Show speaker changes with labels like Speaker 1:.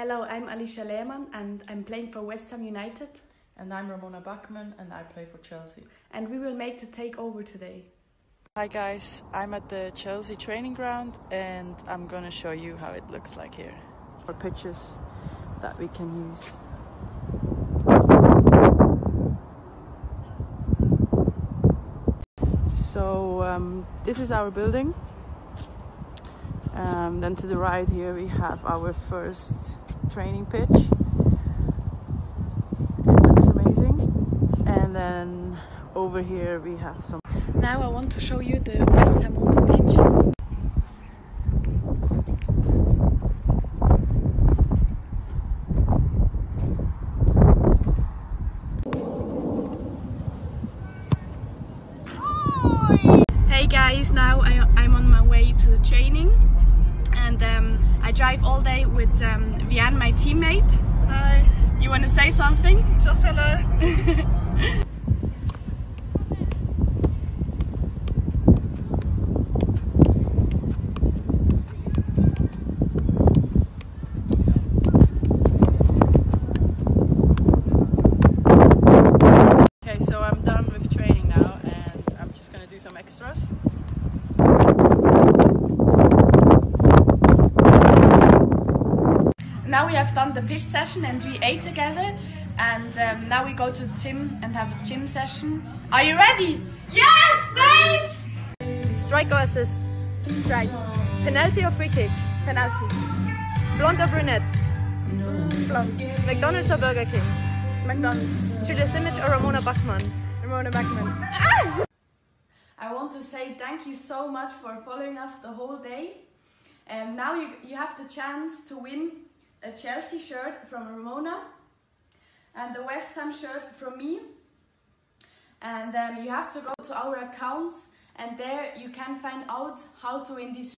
Speaker 1: Hello, I'm Alisha Lehmann and I'm playing for West Ham United.
Speaker 2: And I'm Ramona Bachmann and I play for Chelsea.
Speaker 1: And we will make the takeover today.
Speaker 2: Hi guys, I'm at the Chelsea training ground and I'm gonna show you how it looks like here. For pictures that we can use. So um, this is our building. Um, then to the right here we have our first training pitch. It looks amazing. And then over here we have some
Speaker 1: Now I want to show you the West Ham pitch. Hey guys, now I, I'm on my way to the training drive all day with um, Vian, my teammate. Hi. You want to say something?
Speaker 2: Just hello. Okay, so I'm done with training now and I'm just gonna do some extras.
Speaker 1: Now we have done the pitch session and we ate together and um, now we go to the gym and have a gym session. Are you ready?
Speaker 3: Yes, thanks! Strike or assist?
Speaker 1: Strike.
Speaker 3: Penalty or free kick?
Speaker 1: Penalty.
Speaker 3: Blonde or brunette?
Speaker 1: Blonde.
Speaker 3: McDonald's or Burger King?
Speaker 1: McDonald's.
Speaker 3: Julia Simic or Ramona Bachmann?
Speaker 1: Ramona Bachmann. I want to say thank you so much for following us the whole day. And now you, you have the chance to win a Chelsea shirt from Ramona and the West Ham shirt from me. And um, you have to go to our account and there you can find out how to win these